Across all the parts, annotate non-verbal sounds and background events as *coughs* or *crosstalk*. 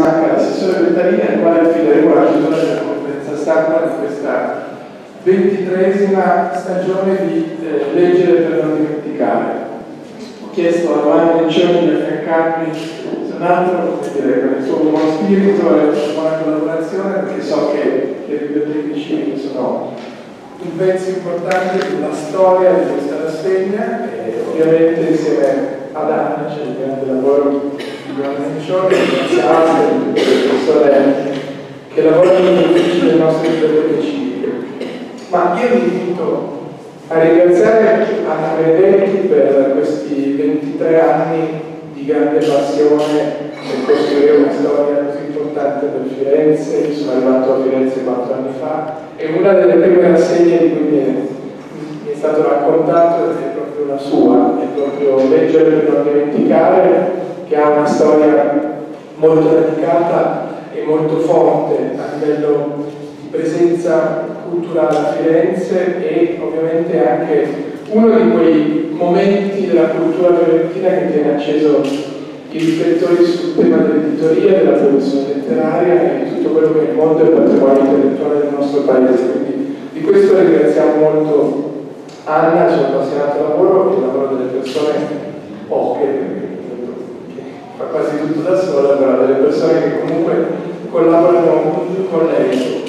manca l'assessore Ventalini al quale affideremo la chiusura della conferenza stampa di questa ventitresima stagione di eh, Leggere per non dimenticare. Ho chiesto a Giovanni Riccioni di affiancarmi su un altro, dire, con il suo buon spirito e la sua buona collaborazione, perché so che le biblioteche sono un pezzo importante della storia di questa rassegna e ovviamente insieme ad Anna c'è il grande lavoro di Giovanni Riccioni, grazie a tutte le persone che lavorano negli uffici del nostro biblioteche civiche. Ma io vi invito a ringraziare Anna Benedetti per questi 23 anni di grande passione nel costruire una storia così importante per Firenze. Io sono arrivato a Firenze quattro anni fa e una delle prime rassegne di cui mi è, mi è stato raccontato è la sua, è proprio leggere per non dimenticare, che ha una storia molto radicata e molto forte a livello di presenza culturale a Firenze e ovviamente anche uno di quei momenti della cultura fiorentina che tiene acceso i riflettori sul tema dell'editoria, della produzione letteraria e di tutto quello che è il mondo del patrimonio intellettuale del nostro paese. Quindi di questo ringraziamo molto Anna, il suo appassionato lavoro il lavoro delle persone poche, che fa quasi tutto da sola, però delle persone che comunque collaborano con lei.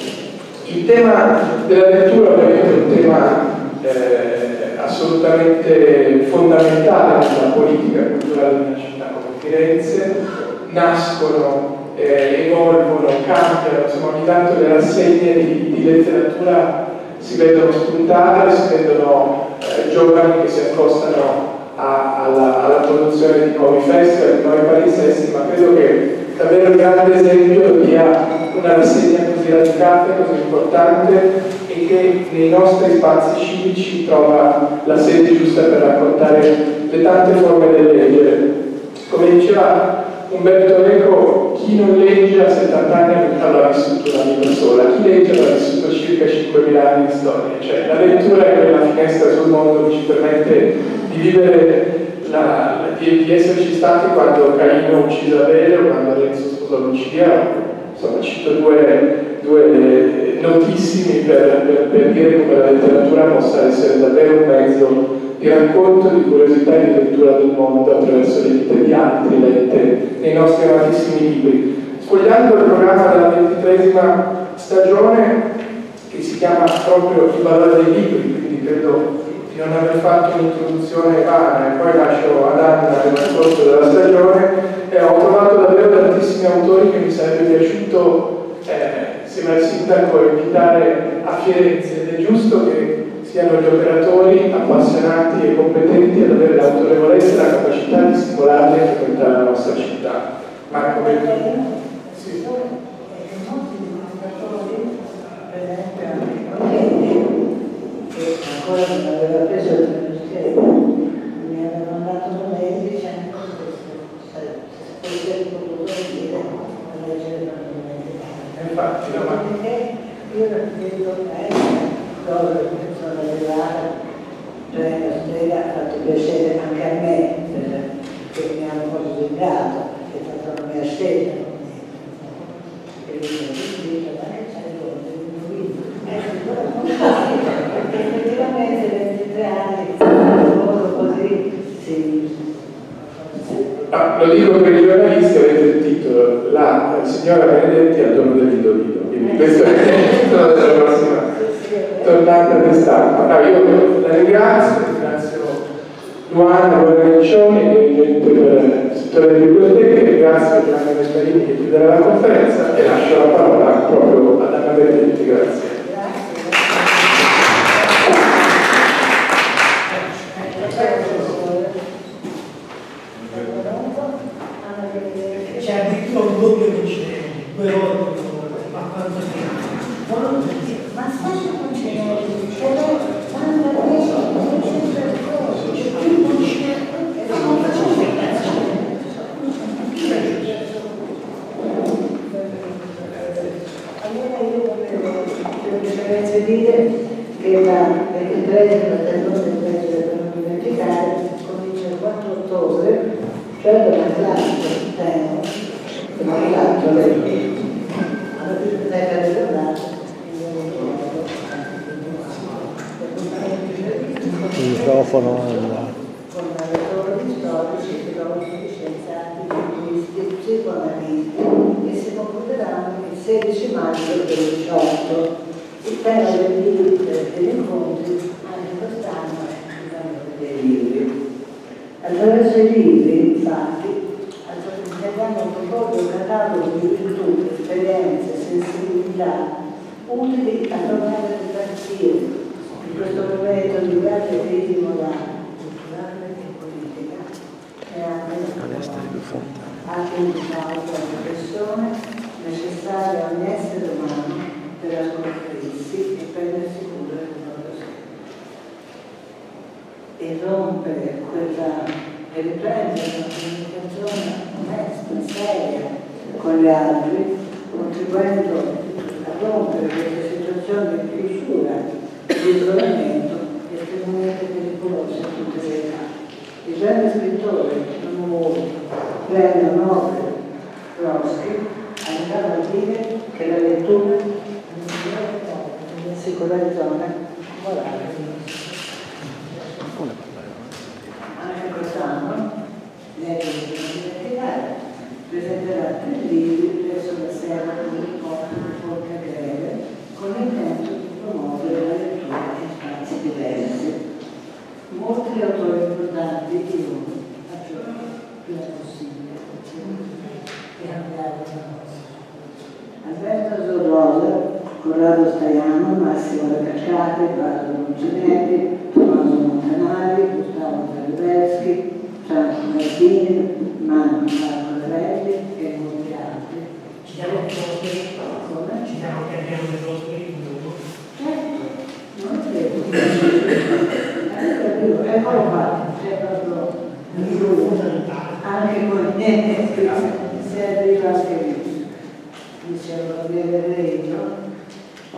Il tema della lettura ovviamente è un tema eh, assolutamente fondamentale nella politica culturale di una città come Firenze, nascono, eh, evolvono, cambiano, insomma ogni tanto le rassegne di, di letteratura si vedono spuntare, si vedono eh, giovani che si accostano a, alla, alla, produzione di nuovi festival, di nuovi palinsesti, ma credo che davvero un grande esempio dia una rassegna così radicata, così importante e che nei nostri spazi civici trova la sede giusta per raccontare le tante forme del leggere. Come diceva Umberto Eco, chi non legge a 70 anni l'ha vissuto una vita sola, chi legge l'ha vissuto circa 5.000 anni di storia, cioè la lettura è quella finestra sul mondo che ci permette di vivere la, di, di, esserci stati quando Caino uccise Abele o quando Renzo sposò Lucia, insomma cito due, due notissimi per, per, per, dire come la letteratura possa essere davvero un mezzo di racconto, di curiosità e di lettura del mondo attraverso le vite di altri lette nei nostri amatissimi libri. Sfogliando il programma della ventitresima stagione, si chiama proprio Il valore dei libri, quindi credo di non aver fatto un'introduzione vana e poi lascio ad Anna nel corso della stagione, eh, ho trovato davvero tantissimi autori che mi sarebbe piaciuto, eh, insieme al sindaco, invitare a Firenze ed è giusto che siano gli operatori appassionati e competenti ad avere l'autorevolezza e la capacità di stimolarli a frequentare la nostra città. Marco Beltrino. Sì. Ancora non aveva preso il ministero, mi aveva mandato un mail dicendo che se fosse potuto dire a leggere per non Infatti, ma... Io non chiedo a me dove sono arrivata, cioè la strega ha fatto piacere anche a me, perché mi ha un po' svingato, è stata una mia scelta. E lui mi ha detto, ma che c'è effettivamente 23 anni lavoro così sì. Ah, lo dico per i giornalisti, avete il titolo La signora Benedetti al dono dell'Idolino, quindi questo è il titolo della prossima tornata di stampa. No, io la ringrazio, ringrazio Luana Guarniccioni, dirigente il settore delle biblioteche, ringrazio Gianni Vestarini che chiuderà la conferenza e lascio la parola proprio ad Anna Benedetti, grazie. C'è addirittura un doppio incidente, due volte, ma quanto tempo? Ma stai concedendo, però quando questo non c'è c'è più non c'è, non faccio Allora io volevo semplicemente dire che la 23 la stagione del Paese per non dimenticare comincia il 4 ottobre, cioè dalla classe tema, dalla classe scatole alla biblioteca di Leonardo Il microfono con autori storici, filosofi, scienziati, linguisti, psicoanalisti e si concluderanno il 16 maggio del 18. Il tema del libro degli incontri anche quest'anno è il valore dei libri. Attraverso i libri, infatti, intendiamo proporre un catalogo di virtù, esperienze, sensibilità utili a trovare partire in questo momento di grande crisi morale, culturale e politica e anche un salto alla persone necessaria a ogni essere umano per ascoltarsi e prendersi cura del proprio sé. E rompere quella e riprendere una comunicazione onesta, seria con gli altri, contribuendo a rompere queste situazioni di chiusura di isolamento estremamente pericolose a tutte le età. Il grande scrittore non premio Nobel Trotsky arrivava a dire che la lettura è una sicurazione morale. Anche quest'anno lei dimenticare presenterà tre libri presso la sera di Porta Greve con l'intento di promuovere la lettura in spazi diversi. Molti autori importanti io faccio il più possibile per cambiare una cosa. Alberto Zorrosa, Corrado Staiano, Massimo Recacciati, Paolo Moncinelli, Tommaso Montanari, Gustavo Tralibeschi, Franco Martini, Manu Marco Arelli e molti altri. Ci diamo un po' Come? Ci diamo che abbiamo le cose in Certo, non credo. Eccolo qua, c'è proprio lui. anche con niente, si arriva anche lì. Diceva Gabriele Regno,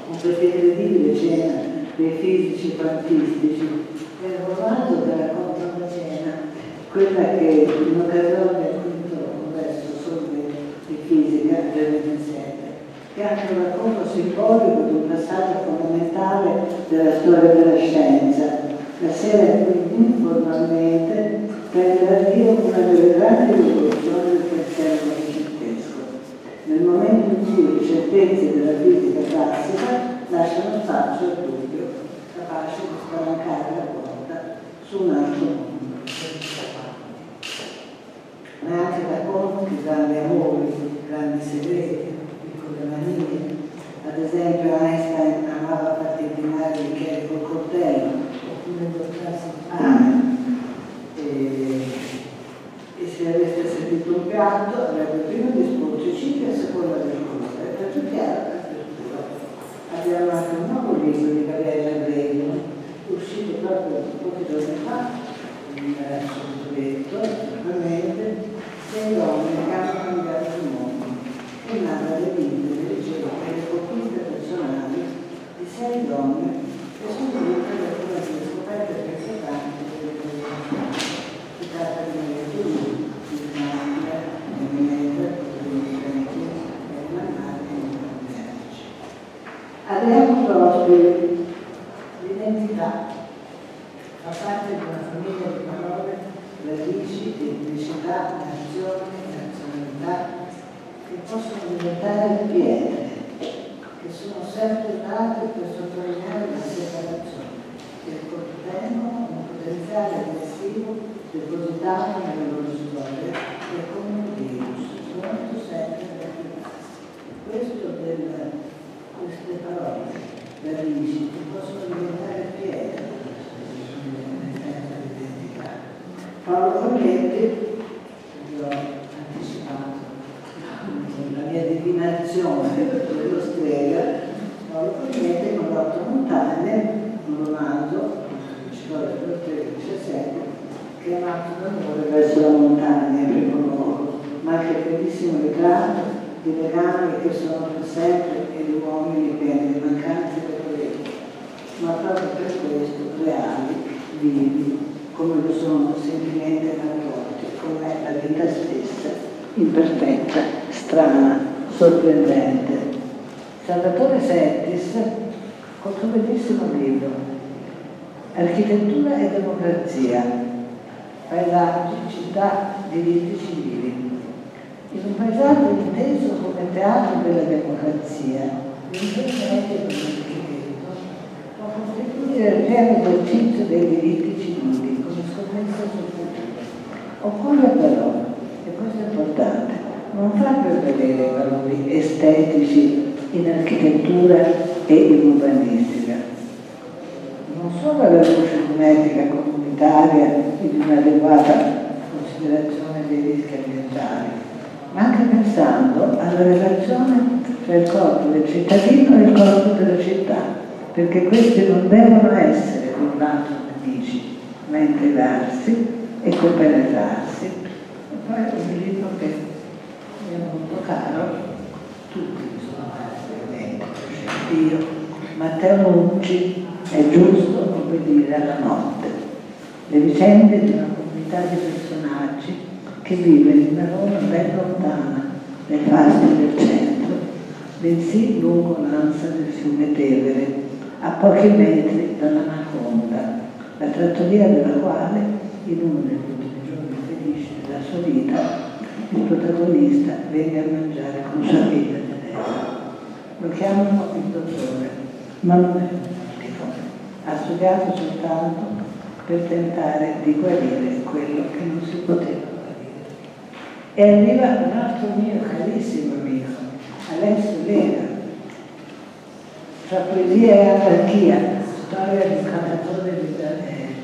un incredibile cena dei fisici quantistici, è un romanzo che racconta una cena, quella che in occasione del quinto congresso solo di fisica del 27 che è anche un racconto simbolico di un passaggio fondamentale della storia della scienza. La sera quindi informalmente prende avvio una delle grandi rivoluzioni del pensiero. Nel momento in cui le certezze della fisica classica lasciano spazio al dubbio, capace di spalancare la porta su un altro mondo. Ma anche racconti di grandi amori, grandi segreti, piccole manie. Ad esempio Einstein amava particolare i bicchieri col coltello, oppure toccarsi il pane. E, e se avesse sentito un piatto avrebbe prima disposto cibi a seconda del gusto. È tutto chiaro Abbiamo anche un nuovo libro di Gabriele Bregno, uscito proprio pochi giorni fa, subito detto, naturalmente, donne che hanno cambiato il mondo, che narra le vite, le ricerche e le conquiste personali di sei donne che sono venute da una delle scoperte più importanti delle comunità. Si tratta di Maria Turini, di Marta, di Mimetra, di Franchi, di Manale e di Manderci. Abbiamo proprio l'identità fa parte di una famiglia di parole, radici, etnicità, nazione, nazionalità, che possono diventare pietre, che sono sempre usate per sottolineare la separazione, che contengono un potenziale aggressivo depositato nella loro storia e come un virus, pronto sempre da attivarsi. Questo del, queste parole, radici, che possono diventare pietre, Paolo Cornetti, vi ho anticipato la mia divinazione dello strega, Paolo Cornetti con l'otto montagne, un romanzo, storia dello strega 17, chiamato L'amore verso la montagna, che conosco, ma anche bellissimo ritratto di legami che sono per sempre e di uomini pieni di mancanze e debolezze, ma proprio per questo reali, vivi, come lo sono semplicemente rapporti, come la vita stessa, imperfetta, strana, sorprendente. Salvatore Settis, con suo bellissimo libro, Architettura e democrazia, paesaggi, città, diritti civili. In un paesaggio inteso come teatro della democrazia, l'intervento dell'architetto può costituire il pieno esercizio dei diritti civili come scommessa sul futuro. Occorre però, e questo è importante, non far prevedere valori estetici in architettura e in urbanistica. Non solo alla luce di un'etica comunitaria e di un'adeguata considerazione dei rischi ambientali, ma anche pensando alla relazione tra il corpo del cittadino e il corpo della città, perché questi non devono essere l'un l'altro nemici, ma integrarsi e compenetrarsi. E poi un libro che mi è molto caro, tutti mi sono cari, Dio, Matteo Nucci, è giusto obbedire alla notte. Le vicende di una comunità di personaggi che vive in una Roma ben lontana dai fasti del centro, bensì lungo l'ansa del fiume Tevere, a pochi metri dalla Maconda, la trattoria della quale, in uno degli ultimi giorni felici della sua vita, il protagonista venne a mangiare con sua figlia Teresa. Lo chiamano il dottore, ma non è un medico. Ha studiato soltanto per tentare di guarire quello che non si poteva e arriva un altro mio carissimo amico, Alessio Lega, tra poesia e anarchia, storia di un cantatore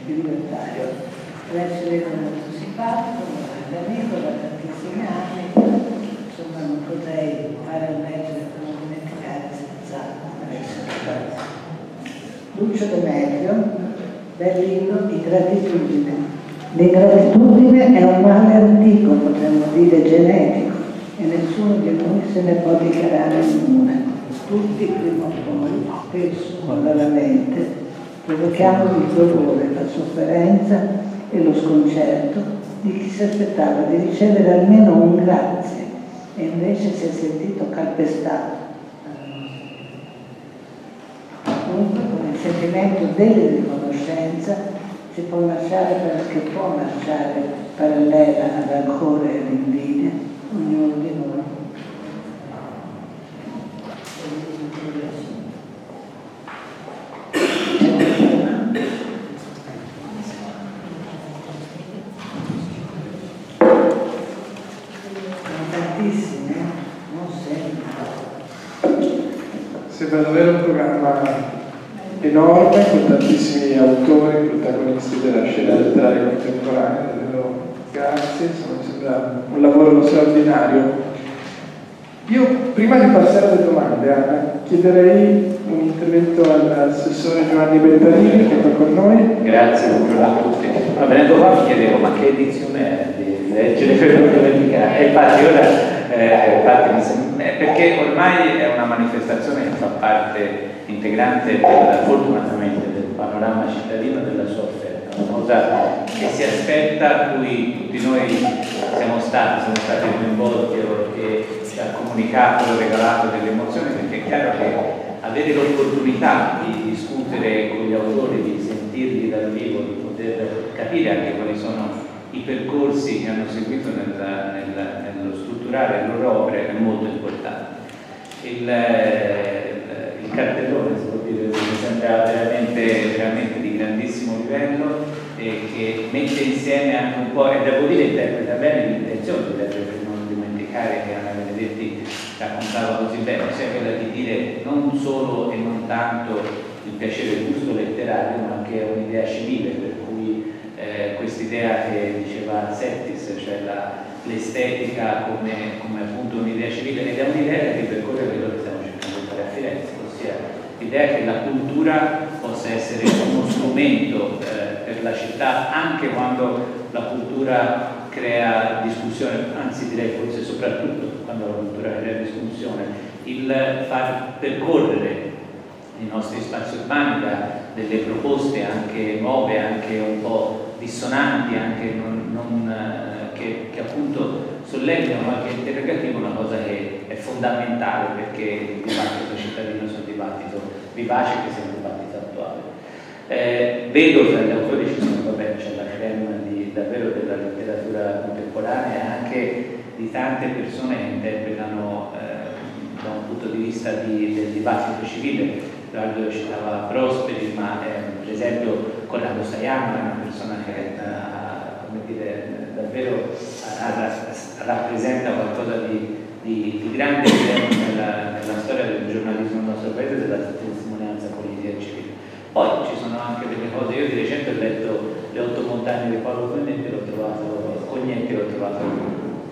libertario. Lega è molto simpatico, un amico da tantissimi anni, insomma non potrei fare a leggere per non dimenticare senza Alessio Lucio De Meglio, bellino di gratitudine. L'ingratitudine è un male antico, potremmo dire genetico, e nessuno di noi se ne può dichiarare immune. Tutti prima o poi, spesso con la mente, provochiamo il dolore, la sofferenza e lo sconcerto di chi si aspettava di ricevere almeno un grazie e invece si è sentito calpestato. Comunque con il sentimento della riconoscenza si può lasciare perché può lasciare parallela ad rancore e all'invidia ognuno di noi. Tantissime, non sempre. Sembra davvero un programma enorme con tantissimi autori, protagonisti della scena letteraria contemporanea, davvero grazie, insomma, mi sembra un lavoro straordinario. Io prima di passare alle domande, Anna, chiederei un intervento all'assessore Giovanni Bentanini che è con noi. Grazie, buongiorno a tutti. Ma venendo qua mi chiedevo ma che edizione è di leggere per non dimenticare? E infatti ora, eh, infatti mi sembra, perché ormai è una manifestazione che fa parte integrante del, fortunatamente del panorama cittadino della sua offerta, una cosa che si aspetta, a cui tutti noi siamo stati, siamo stati coinvolti che ci ha comunicato, regalato delle emozioni, perché è chiaro che avere l'opportunità di discutere con gli autori, di sentirli dal vivo, di poter capire anche quali sono i percorsi che hanno seguito nel, nel, nello strutturare le loro opere è molto importante. Il, il cartellone, si può dire, mi sembra veramente, veramente di grandissimo livello e che mette insieme anche un po', e devo dire interpreta bene l'intenzione di per non dimenticare che Anna Benedetti raccontava così bene, ossia quella di dire non solo e non tanto il piacere del gusto letterario, ma anche un'idea civile, per eh, quest'idea che diceva Settis, cioè l'estetica come, come appunto un'idea civile, ed è un'idea che ripercorre quello che stiamo cercando di fare a Firenze ossia l'idea che la cultura possa essere uno strumento eh, per la città anche quando la cultura crea discussione, anzi direi forse soprattutto quando la cultura crea discussione, il far percorrere i nostri spazi urbani da delle proposte anche nuove, anche un po' dissonanti, anche non, non, eh, che, che appunto sollevino qualche interrogativo una cosa che è fondamentale perché il dibattito cittadino sia un dibattito vivace che sia un dibattito attuale. Eh, vedo tra gli autori ci sono, vabbè, c'è la crema di, davvero della letteratura contemporanea anche di tante persone che interpretano eh, da un punto di vista di, del dibattito civile. Raldo citava Prosperi, ma eh, per esempio Corrado Saiano persona che eh, dire, davvero rappresenta qualcosa di, di, di grande nella, nella, storia del giornalismo del nostro paese della testimonianza politica e civile. Poi ci sono anche delle cose, io di recente ho letto Le otto montagne di Paolo Cognetti, l'ho trovato, Cognetti, l'ho trovato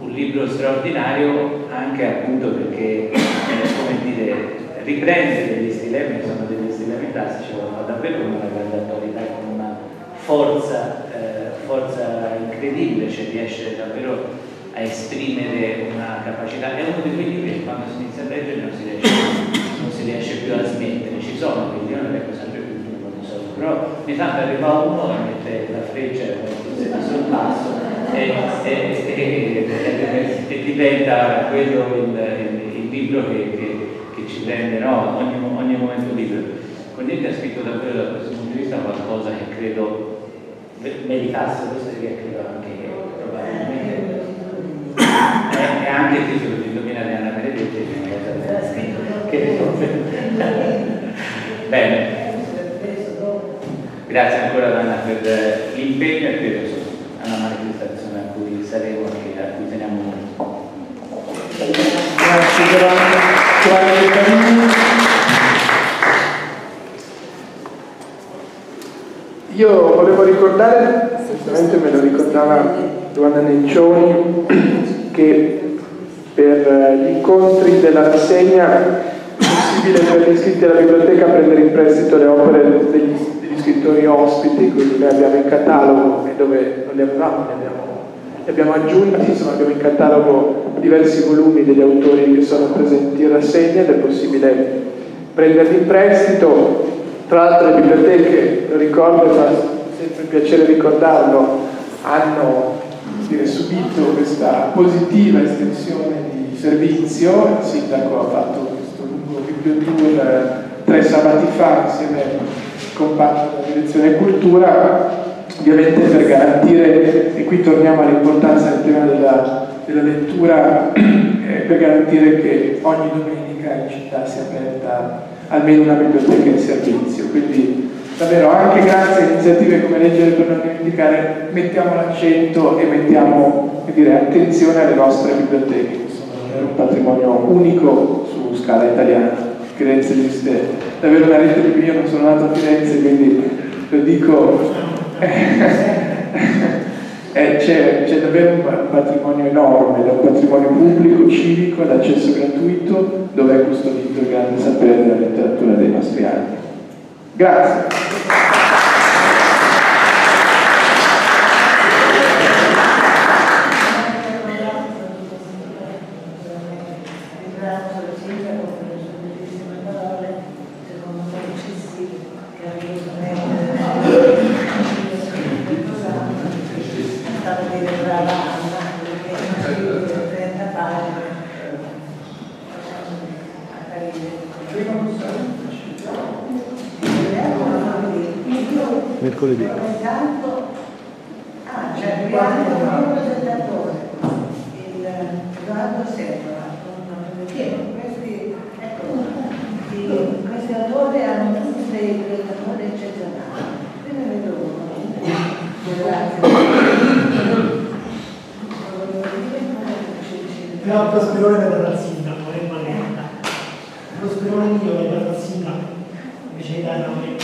un libro straordinario anche appunto perché, eh, come dire, riprende degli stilemi sono degli stilemi classici, fa davvero una grande attualità, forza eh, forza incredibile, cioè riesce davvero a esprimere una capacità. È uno di libri che quando si inizia a leggere non si riesce, non si riesce più a smettere. Ci sono, quindi io ne leggo sempre più di di solito, però ogni tanto arriva uno e mette la freccia sul passo e, e, e, e, diventa quello il, il, il libro che, che, che, ci prende no? ogni, ogni momento libero. Cornetti ha scritto davvero da questo punto di vista qualcosa che credo meritasse questo che credo anche probabilmente. *coughs* E anche il titolo di Domina di Anna Benedetti che *laughs* bene. Grazie ancora Anna per l'impegno e è una manifestazione a cui saremo e a cui teniamo molto. Grazie Giovanni Giovanni Io volevo ricordare, giustamente me lo ricordava Giovanna Nencioni, *clears throat* che per gli incontri della rassegna è possibile per gli iscritti alla biblioteca prendere in prestito le opere degli, degli scrittori ospiti, quindi noi abbiamo in catalogo e dove non li avevamo, li abbiamo, li abbiamo aggiunti, insomma abbiamo in catalogo diversi volumi degli autori che sono presenti in rassegna ed è possibile prenderli in prestito tra l'altro le biblioteche, lo ricordo, fa sempre piacere ricordarlo, hanno dire, subito questa positiva estensione di servizio, il sindaco ha fatto questo lungo bibliotour eh, tre sabati fa insieme al compatto della direzione cultura, ovviamente per garantire, e qui torniamo all'importanza del tema della, della lettura, *clears throat* eh, per garantire che ogni domenica in città sia aperta almeno una biblioteca in servizio. Quindi davvero anche grazie a iniziative come Leggere per non dimenticare mettiamo l'accento e mettiamo dire, attenzione alle nostre biblioteche, che sono un patrimonio unico su scala italiana. Firenze esiste davvero una rete di io non sono nato a Firenze, quindi lo dico. Eh, c'è, davvero un patrimonio enorme, da un patrimonio pubblico, civico, ad accesso gratuito, dove è custodito il grande sapere della letteratura dei nostri anni. Grazie. Mercoledì. Ah, c'è il presentatore, il Edoardo Serra, questi, ecco, questi autori hanno tutti dei presentatori eccezionali. Quindi vedo Grazie. Però lo spirone è dal sindaco, è Maletta. Lo spirone mio è dal sindaco, invece di dare a